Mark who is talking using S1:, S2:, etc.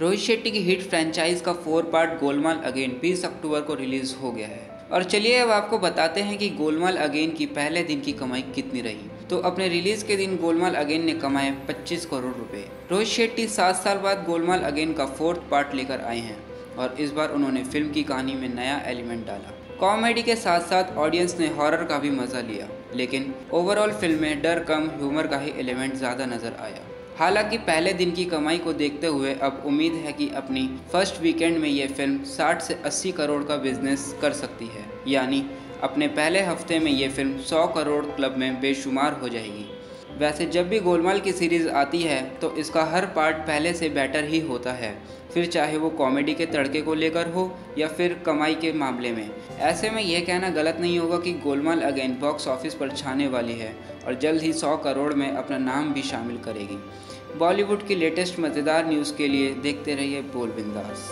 S1: रोहित शेट्टी की hit franchise का four part Golmaal again 20 अक्टूबर को रिलीज़ हो गया है। और चलिए अब आपको बताते हैं कि गोलमाल अगेन की पहले दिन की कमाई कितनी रही। तो अपने रिलीज़ के दिन गोलमाल अगेन ने कमाए 25 करोड़ रुपए। रोहित शेट्टी सात साल बाद गोलमाल अगेन का फोर्थ पार्ट लेकर आए हैं और इस बार उन्होंने फ़िल्म की कहानी में नया एलिमेंट डाला। कॉमेडी के साथ साथ ऑडियंस ने हॉरर का भी मज़ा लिया, लेकिन ओवरऑल फ़िल्म में डर कम, ह्यूमर का ही एलिमेंट ज़्यादा नज़र आया। हालाँकि पहले दिन की कमाई को देखते हुए अब उम्मीद है कि अपनी फ़र्स्ट वीकेंड में ये फ़िल्म 60 से 80 करोड़ का बिज़नेस कर सकती है। यानी अपने पहले हफ़्ते में ये फ़िल्म 100 करोड़ क्लब में बेशुमार हो जाएगी। वैसे जब भी गोलमाल की सीरीज़ आती है तो इसका हर पार्ट पहले से बेटर ही होता है। फिर चाहे वो कॉमेडी के तड़के को लेकर हो या फिर कमाई के मामले में। ऐसे में यह कहना गलत नहीं होगा कि गोलमाल अगेन बॉक्स ऑफ़िस पर छाने वाली है और जल्द ही सौ करोड़ में अपना नाम भी शामिल करेगी। बॉलीवुड की लेटेस्ट मज़ेदार न्यूज़ के लिए देखते रहिए बोल बिंदास